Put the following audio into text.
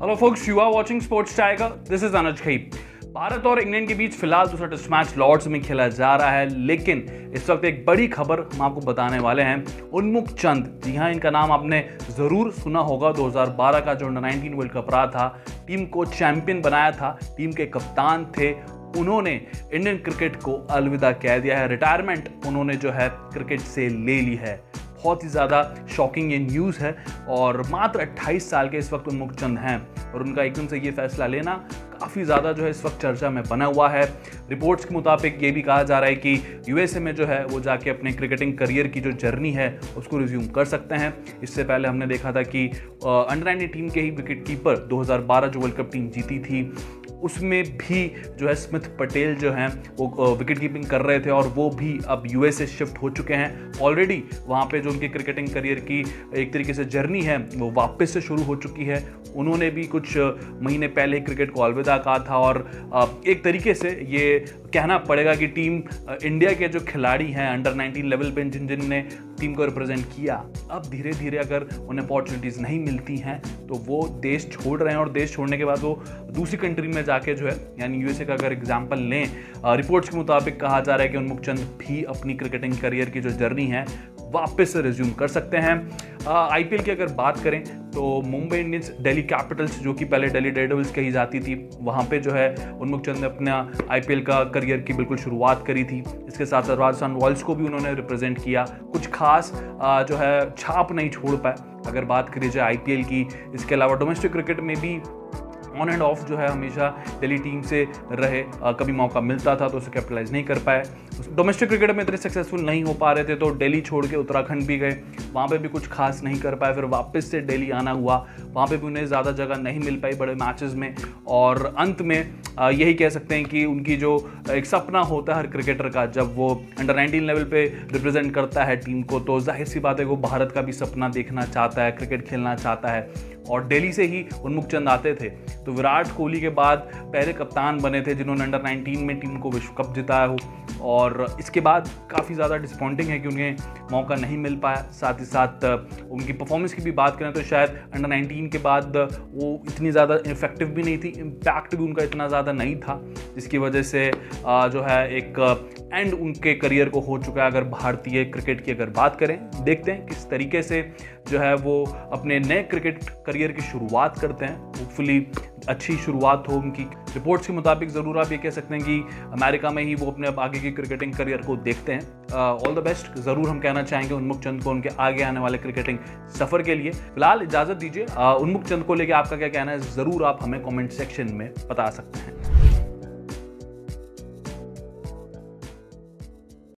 Hello folks, you are watching Sports Tiger. This is Anuj Khai. Bharat और England के बीच फ़िलहाल दूसरा test match Lord's में खेला जा रहा है लेकिन इस वक्त एक बड़ी खबर हम आपको बताने वाले हैं। उन्मुख चंद जी हाँ इनका नाम आपने ज़रूर सुना होगा। 2012 का जो अंडर 19 वर्ल्ड कप रहा था टीम को चैंपियन बनाया था टीम के कप्तान थे। उन्होंने इंडियन क्रिकेट को अलविदा कह दिया है। रिटायरमेंट उन्होंने जो है क्रिकेट से ले ली है। बहुत ही ज़्यादा शॉकिंग ये न्यूज़ है और मात्र 28 साल के इस वक्त उन्मुख चंद हैं। और उनका एकदम से ये फैसला लेना काफ़ी ज़्यादा जो है इस वक्त चर्चा में बना हुआ है। रिपोर्ट्स के मुताबिक ये भी कहा जा रहा है कि यूएसए में जो है वो जाके अपने क्रिकेटिंग करियर की जो जर्नी है, उसको रिज्यूम कर सकते हैं। इससे पहले हमने देखा था कि अंडर नाइनटीन टीम के ही विकेट कीपर 2012 जो वर्ल्ड कप टीम जीती थी उसमें भी जो है स्मिथ पटेल जो हैं, वो विकेट कीपिंग कर रहे थे और वो भी अब यू यूएसए शिफ्ट हो चुके हैं। ऑलरेडी वहाँ पे जो उनके क्रिकेटिंग करियर की एक तरीके से जर्नी है, वो वापस से शुरू हो चुकी है। उन्होंने भी कुछ महीने पहले क्रिकेट को अलविदा कहा था और एक तरीके से ये कहना पड़ेगा कि टीम इंडिया के जो खिलाड़ी हैं अंडर 19 लेवल पे जिन जिन ने टीम को रिप्रेजेंट किया, अब धीरे धीरे अगर उन्हें अपॉर्चुनिटीज़ नहीं मिलती हैं तो वो देश छोड़ रहे हैं और देश छोड़ने के बाद वो दूसरी कंट्री में जाके जो है, यानी यूएसए का अगर एग्ज़ाम्पल लें रिपोर्ट्स के मुताबिक कहा जा रहा है कि उन्मुख चंद भी अपनी क्रिकेटिंग करियर की जो जर्नी है, वापस से रिज्यूम कर सकते हैं। आईपीएल की अगर बात करें तो मुंबई इंडियंस दिल्ली कैपिटल्स जो कि पहले दिल्ली डेडल्स कही जाती थी, वहाँ पे जो है उन्मुख चंद ने अपना आईपीएल का करियर की बिल्कुल शुरुआत करी थी। इसके साथ साथ राजस्थान रॉयल्स को भी उन्होंने रिप्रेजेंट किया। कुछ खास जो है, छाप नहीं छोड़ पाए। अगर बात करी जाए आईपीएल की, इसके अलावा डोमेस्टिक क्रिकेट में भी ऑन एंड ऑफ़ जो है हमेशा दिल्ली टीम से रहे। कभी मौका मिलता था तो उसे कैपिटलाइज नहीं कर पाए। डोमेस्टिक क्रिकेट में इतने सक्सेसफुल नहीं हो पा रहे थे तो दिल्ली छोड़ के उत्तराखंड भी गए। वहाँ पर भी कुछ खास नहीं कर पाए, फिर वापस से दिल्ली आना हुआ। वहाँ पर भी उन्हें ज़्यादा जगह नहीं मिल पाई बड़े मैचेज में। और अंत में यही कह सकते हैं कि उनकी जो एक सपना होता है हर क्रिकेटर का, जब वो अंडर 19 लेवल पे रिप्रेजेंट करता है टीम को तो ज़ाहिर सी बात है वो भारत का भी सपना देखना चाहता है क्रिकेट खेलना चाहता है। और दिल्ली से ही उन्मुख चंद आते थे। तो विराट कोहली के बाद पहले कप्तान बने थे जिन्होंने अंडर 19 में टीम को विश्व कप जिताया हो। और इसके बाद काफ़ी ज़्यादा डिसपॉइंटिंग है कि उन्हें मौका नहीं मिल पाया। साथ ही साथ, उनकी परफॉर्मेंस की भी बात करें तो शायद अंडर 19 के बाद वो इतनी ज़्यादा इफ़ेक्टिव भी नहीं थी इम्पैक्ट भी उनका इतना ज़्यादा नहीं था, जिसकी वजह से जो है एक एंड उनके करियर को हो चुका है। अगर भारतीय क्रिकेट की अगर बात करें, देखते हैं किस तरीके से जो है वो अपने नए क्रिकेट करियर की शुरुआत करते हैं। होपफुली अच्छी शुरुआत हो उनकी। रिपोर्ट्स के मुताबिक ज़रूर आप ये कह सकते हैं कि अमेरिका में ही वो अपने आगे के क्रिकेटिंग करियर को देखते हैं। ऑल द बेस्ट ज़रूर हम कहना चाहेंगे उन्मुख चंद को उनके आगे आने वाले क्रिकेटिंग सफ़र के लिए। फ़िलहाल इजाज़त दीजिए उन्मुख चंद को लेकर आपका क्या कहना है, ज़रूर आप हमें कॉमेंट सेक्शन में बता सकते हैं।